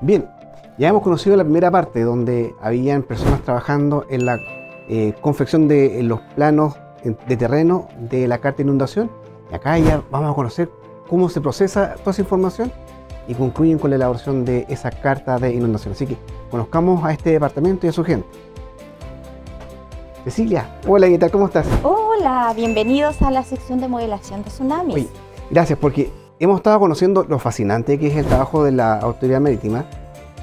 Bien, ya hemos conocido la primera parte donde habían personas trabajando en la eh, confección de los planos de terreno de la carta de inundación. Y acá ya vamos a conocer cómo se procesa toda esa información y concluyen con la elaboración de esa carta de inundación. Así que conozcamos a este departamento y a su gente. Cecilia, hola, ¿qué tal? ¿Cómo estás? Hola, bienvenidos a la sección de modelación de tsunamis. gracias, porque hemos estado conociendo lo fascinante que es el trabajo de la Autoridad Marítima,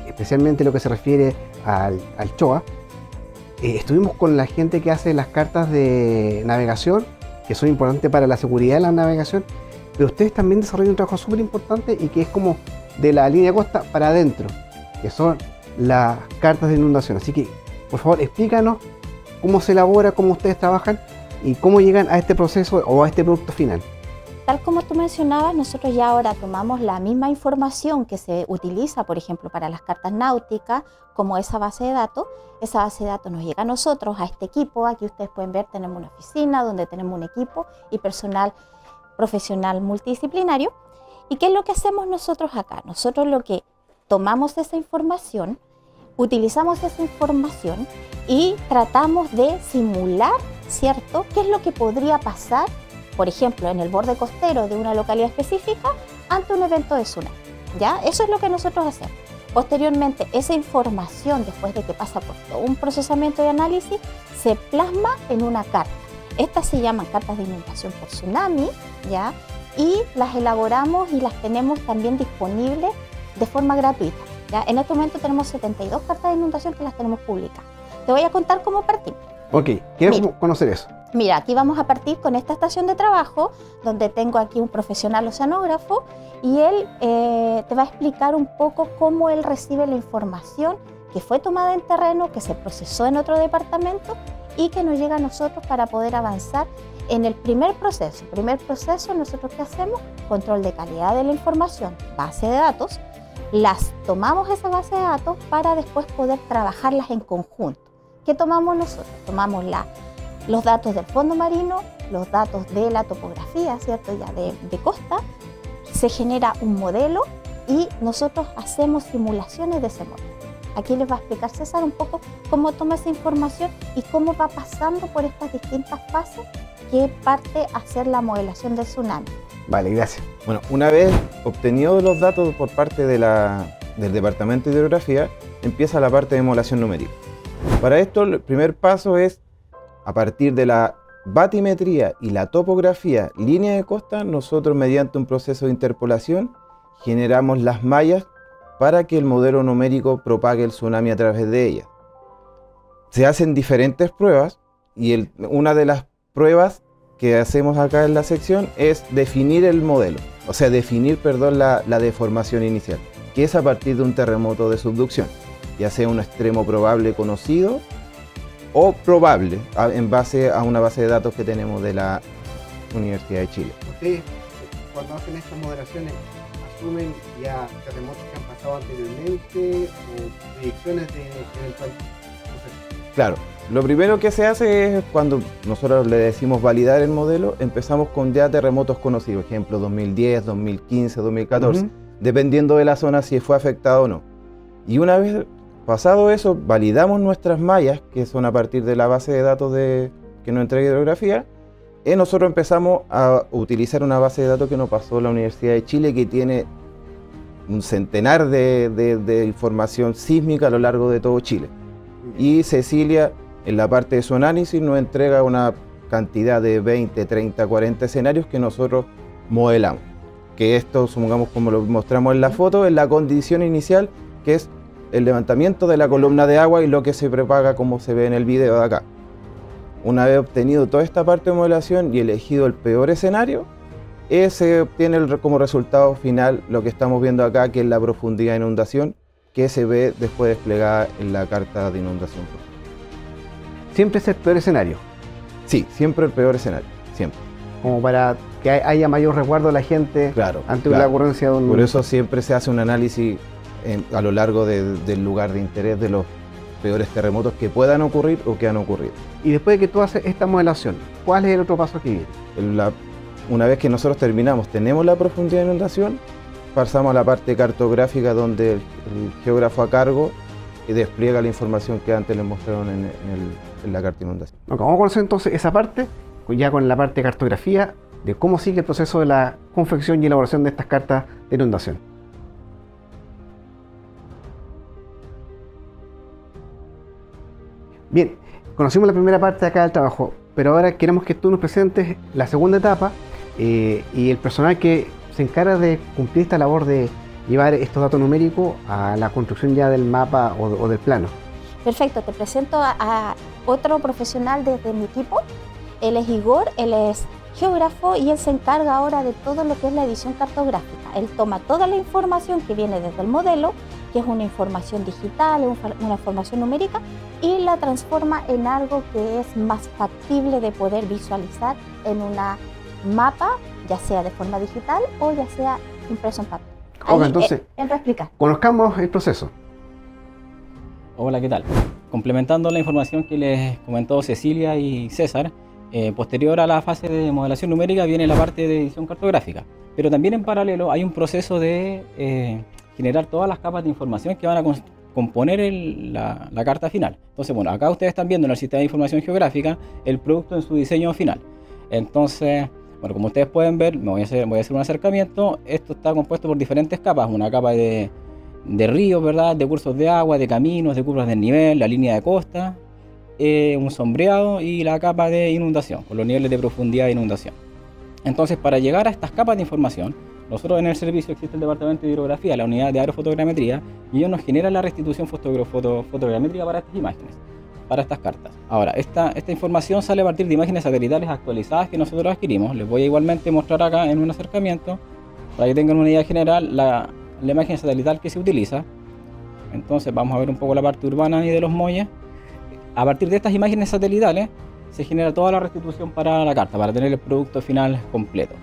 especialmente lo que se refiere al, CHOA. Eh, estuvimos con la gente que hace las cartas de navegación, que son importantes para la seguridad de la navegación, pero ustedes también desarrollan un trabajo súper importante y que es como de la línea costa para adentro, que son las cartas de inundación. Así que, por favor, explícanos cómo se elabora, cómo ustedes trabajan y cómo llegan a este proceso o a este producto final. Tal como tú mencionabas, nosotros ya ahora tomamos la misma información que se utiliza, por ejemplo, para las cartas náuticas, como esa base de datos. Esa base de datos nos llega a nosotros, a este equipo. Aquí ustedes pueden ver, tenemos una oficina donde tenemos un equipo y personal profesional multidisciplinario. ¿Y qué es lo que hacemos nosotros acá? Nosotros lo que tomamos esa información, utilizamos esa información y tratamos de simular, ¿cierto?, qué es lo que podría pasar, por ejemplo, en el borde costero de una localidad específica ante un evento de tsunami. ¿Ya? Eso es lo que nosotros hacemos. Posteriormente, esa información, después de que pasa por todo un procesamiento de análisis, se plasma en una carta. Estas se llaman cartas de inundación por tsunami, ¿ya? Y las elaboramos y las tenemos también disponibles de forma gratuita. ¿ya? En este momento tenemos 72 cartas de inundación que las tenemos públicas. Te voy a contar cómo partimos. Ok, quiero conocer eso. Mira, aquí vamos a partir con esta estación de trabajo, donde tengo aquí un profesional oceanógrafo y él eh, te va a explicar un poco cómo él recibe la información que fue tomada en terreno, que se procesó en otro departamento y que nos llega a nosotros para poder avanzar en el primer proceso. El primer proceso, nosotros qué hacemos? Control de calidad de la información, base de datos. Las tomamos esa base de datos para después poder trabajarlas en conjunto. ¿Qué tomamos nosotros? Tomamos la, los datos del fondo marino, los datos de la topografía, ¿cierto? Ya de, de costa, se genera un modelo y nosotros hacemos simulaciones de ese modelo. Aquí les va a explicar César un poco cómo toma esa información y cómo va pasando por estas distintas fases que parte a hacer la modelación del tsunami. Vale, gracias. Bueno, una vez obtenidos los datos por parte de la, del Departamento de Hidrografía, empieza la parte de modelación numérica. Para esto, el primer paso es, a partir de la batimetría y la topografía línea de costa, nosotros mediante un proceso de interpolación generamos las mallas para que el modelo numérico propague el tsunami a través de ellas. Se hacen diferentes pruebas y una de las pruebas que hacemos acá en la sección es definir el modelo, o sea, definir, perdón, la deformación inicial, que es a partir de un terremoto de subducción ya sea un extremo probable conocido o probable en base a una base de datos que tenemos de la Universidad de Chile. Ustedes, cuando hacen estas moderaciones, asumen ya terremotos que han pasado anteriormente o proyecciones de eventual Claro, lo primero que se hace es cuando nosotros le decimos validar el modelo, empezamos con ya terremotos conocidos, ejemplo 2010, 2015, 2014, dependiendo de la zona si fue afectado o no. Y una vez Pasado eso, validamos nuestras mallas, que son a partir de la base de datos de, que nos entrega hidrografía, y nosotros empezamos a utilizar una base de datos que nos pasó la Universidad de Chile, que tiene un centenar de, información sísmica a lo largo de todo Chile. Y Cecilia, en la parte de su análisis, nos entrega una cantidad de 20, 30, 40 escenarios que nosotros modelamos. Que esto, supongamos como lo mostramos en la foto, es la condición inicial, que es el levantamiento de la columna de agua y lo que se propaga como se ve en el video de acá. Una vez obtenido toda esta parte de modelación y elegido el peor escenario, se obtiene como resultado final lo que estamos viendo acá, que es la profundidad de inundación, que se ve después desplegada en la carta de inundación. ¿Siempre es el peor escenario? Sí, siempre el peor escenario, siempre. Como para que haya mayor resguardo a la gente ante la ocurrencia de un... Por eso siempre se hace un análisis a lo largo del lugar de interés de los peores terremotos que puedan ocurrir o que han ocurrido. Y después de que tú haces esta modelación, ¿cuál es el otro paso que viene? una vez que nosotros terminamos, tenemos la profundidad de inundación, pasamos a la parte cartográfica donde el, geógrafo a cargo despliega la información que antes les mostraron en, la carta de inundación. vamos a conocer entonces esa parte, ya con la parte de cartografía, de cómo sigue el proceso de la confección y elaboración de estas cartas de inundación. Bien, conocimos la primera parte de acá del trabajo, pero ahora queremos que tú nos presentes la segunda etapa eh, y el personal que se encarga de cumplir esta labor de llevar estos datos numéricos a la construcción ya del mapa o, del plano. Perfecto, te presento a, otro profesional desde mi equipo. Él es Igor, él es geógrafo y él se encarga ahora de todo lo que es la edición cartográfica. Él toma toda la información que viene desde el modelo, que es una información digital, una información numérica, y la transforma en algo que es más factible de poder visualizar en una mapa, ya sea de forma digital o ya sea impreso en papel. Ok, entonces, él explicar. conozcamos el proceso. Hola, ¿qué tal? Complementando la información que les comentó Cecilia y César, eh, posterior a la fase de modelación numérica viene la parte de edición cartográfica, pero también en paralelo hay un proceso de eh, generar todas las capas de información que van a componer la, carta final. Entonces, bueno, acá ustedes están viendo en el sistema de información geográfica el producto en su diseño final. Entonces, bueno, como ustedes pueden ver, me voy a hacer, un acercamiento. Esto está compuesto por diferentes capas. Una capa de, de ríos, ¿verdad? De cursos de agua, de caminos, de curvas de nivel, la línea de costa, eh, un sombreado y la capa de inundación, con los niveles de profundidad de inundación. Entonces, para llegar a estas capas de información, nosotros en el servicio existe el departamento de hidrografía, la unidad de aerofotogrametría, y ellos nos generan la restitución fotogramétrica para estas imágenes para estas cartas. Ahora, esta, esta información sale a partir de imágenes satelitales actualizadas que nosotros adquirimos. Les voy a igualmente mostrar acá en un acercamiento para que tengan una idea general la, la imagen satelital que se utiliza. Entonces vamos a ver un poco la parte urbana y de los muelles. A partir de estas imágenes satelitales se genera toda la restitución para la carta, para tener el producto final completo.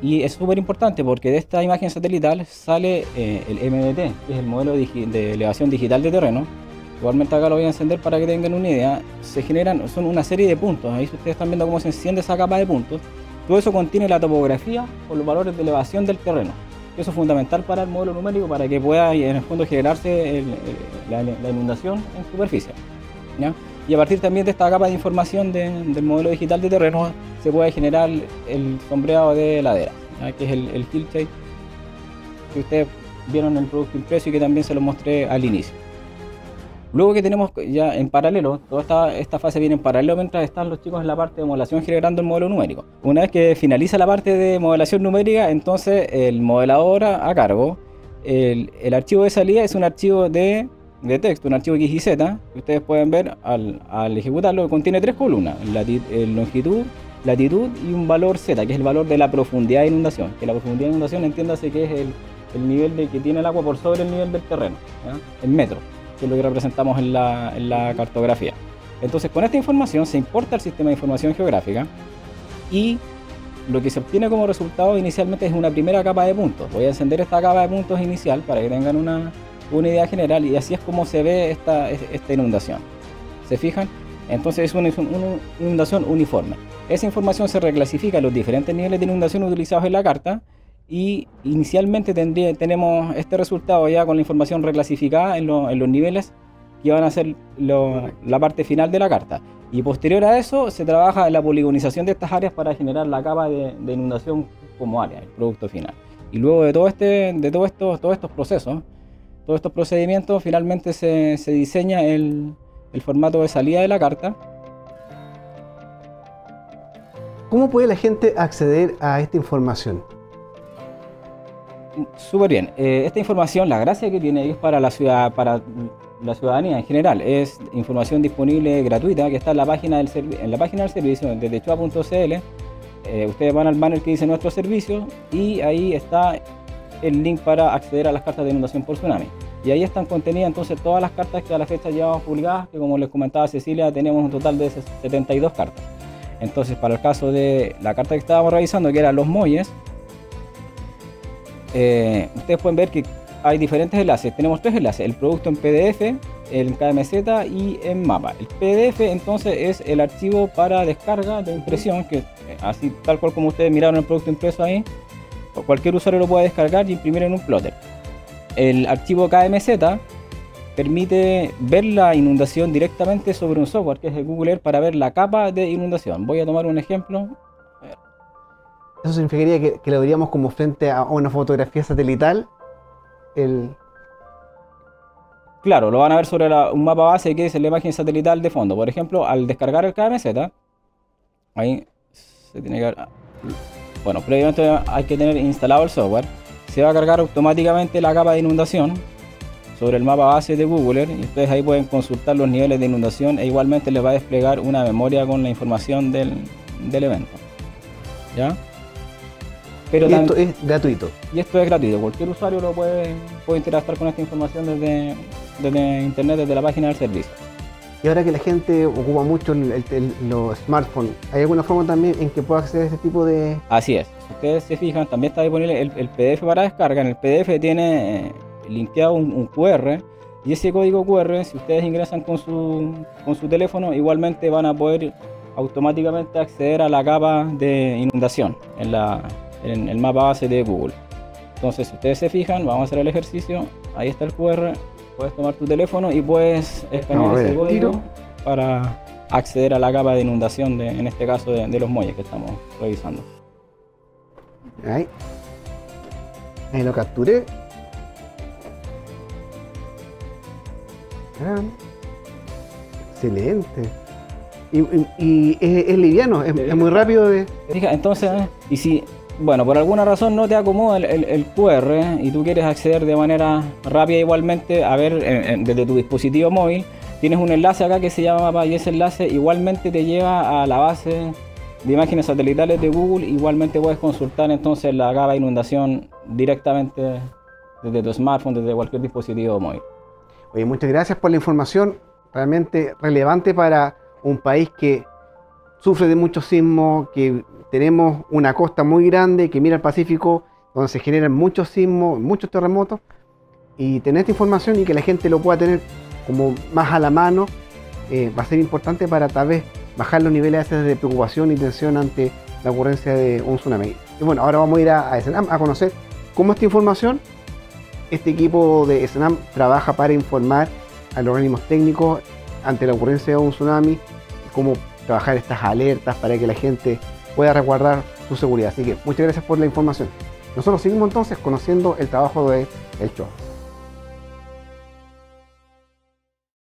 Y es súper importante porque de esta imagen satelital sale eh, el MDT, que es el modelo de elevación digital de terreno, Igualmente acá lo voy a encender para que tengan una idea. Se generan, son una serie de puntos. Ahí ustedes están viendo cómo se enciende esa capa de puntos. Todo eso contiene la topografía o los valores de elevación del terreno. Eso es fundamental para el modelo numérico para que pueda en el fondo generarse la, inundación en superficie. Y a partir también de esta capa de información del modelo digital de terreno se puede generar el sombreado de ladera, que es el, el que ustedes vieron en el producto impreso y que también se lo mostré al inicio. Luego que tenemos ya en paralelo, toda esta, esta, fase viene en paralelo mientras están los chicos en la parte de modelación generando el modelo numérico. Una vez que finaliza la parte de modelación numérica, entonces el modelador a, cargo, el, el, archivo de salida es un archivo de, de, texto, un archivo X y Z, que ustedes pueden ver al, al ejecutarlo, que contiene tres columnas, la, longitud, latitud y un valor Z, que es el valor de la profundidad de inundación. Que la profundidad de inundación entiéndase que es el, el nivel de que tiene el agua por sobre el nivel del terreno, en metros que es lo que representamos en la, cartografía. Entonces, con esta información se importa al sistema de información geográfica y lo que se obtiene como resultado inicialmente es una primera capa de puntos. Voy a encender esta capa de puntos inicial para que tengan una, idea general y así es como se ve esta, esta inundación. ¿Se fijan? Entonces es una, inundación uniforme. Esa información se reclasifica en los diferentes niveles de inundación utilizados en la carta y inicialmente tendría, tenemos este resultado ya con la información reclasificada en, los niveles que van a ser la parte final de la carta. Y posterior a eso se trabaja en la poligonización de estas áreas para generar la capa de, inundación como área, el producto final. Y luego de todo este, de todo esto, todos estos procesos, todos estos procedimientos, finalmente se, se diseña el, el formato de salida de la carta. ¿Cómo puede la gente acceder a esta información? súper bien. Eh, esta información, la gracia que tiene es para la ciudad, para la ciudadanía en general. Es información disponible gratuita que está en la página del, en la página del servicio de techua.cl. Eh, ustedes van al banner que dice nuestro servicio y ahí está el link para acceder a las cartas de inundación por tsunami. Y ahí están contenidas entonces todas las cartas que a la fecha llevamos publicadas, que como les comentaba Cecilia, tenemos un total de 72 cartas. Entonces, para el caso de la carta que estábamos revisando, que eran los muelles, eh, ustedes pueden ver que hay diferentes enlaces. Tenemos tres enlaces, el producto en PDF, en KMZ y en mapa. El PDF entonces es el archivo para descarga de impresión, que eh, así tal cual como ustedes miraron el producto impreso ahí, cualquier usuario lo puede descargar y imprimir en un plotter. El archivo KMZ permite ver la inundación directamente sobre un software que es el Google Earth para ver la capa de inundación. Voy a tomar un ejemplo. Eso significaría que, que lo veríamos como frente a una fotografía satelital. El, Claro, lo van a ver sobre la- un mapa base que es la imagen satelital de fondo. Por ejemplo, al descargar el KMZ, ahí se tiene que ver- Bueno, previamente hay que tener instalado el software. Se va a cargar automáticamente la capa de inundación sobre el mapa base de Google Earth, y ustedes ahí pueden consultar los niveles de inundación e igualmente les va a desplegar una memoria con la información del, del evento. ¿Ya? Pero y esto es gratuito. y esto es gratuito, cualquier usuario lo puede, puede interactuar con esta información desde, desde internet, desde la página del servicio. Y ahora que la gente ocupa mucho el- el- el- los smartphones, ¿hay alguna forma también en que pueda acceder a ese tipo de... Así es, si ustedes se fijan, también está disponible el, el PDF para descarga. En el PDF tiene eh, linkeado un, un QR y ese código QR, si ustedes ingresan con su, con su teléfono, igualmente van a poder automáticamente acceder a la capa de inundación en, la, en el mapa base de Google. Entonces, si ustedes se fijan, vamos a hacer el ejercicio. Ahí está el QR. Puedes tomar tu teléfono y puedes escanear ver ese código tiro. para acceder a la capa de inundación, de, en este caso de, de los muelles que estamos revisando. Ahí. Ahí lo capturé. Excelente. Y, es, liviano, es, muy rápido de... Entonces, y si, bueno, por alguna razón no te acomoda el, QR y tú quieres acceder de manera rápida igualmente, a ver, desde tu dispositivo móvil, tienes un enlace acá que se llama mapa y ese enlace igualmente te lleva a la base de imágenes satelitales de Google, igualmente puedes consultar entonces la capa de inundación directamente desde tu smartphone, desde cualquier dispositivo móvil. Oye, muchas gracias por la información realmente relevante para un país que sufre de muchos sismos, que tenemos una costa muy grande que mira al Pacífico, donde se generan muchos sismos, muchos terremotos, y tener esta información y que la gente lo pueda tener como más a la mano, eh, va a ser importante para tal vez bajar los niveles de preocupación y tensión ante la ocurrencia de un tsunami. Y bueno, ahora vamos a ir a, a a conocer cómo esta información este equipo de SNAM trabaja para informar a los organismos técnicos ante la ocurrencia de un tsunami cómo trabajar estas alertas para que la gente pueda resguardar su seguridad. Así que muchas gracias por la información. Nosotros seguimos entonces conociendo el trabajo de El Choa.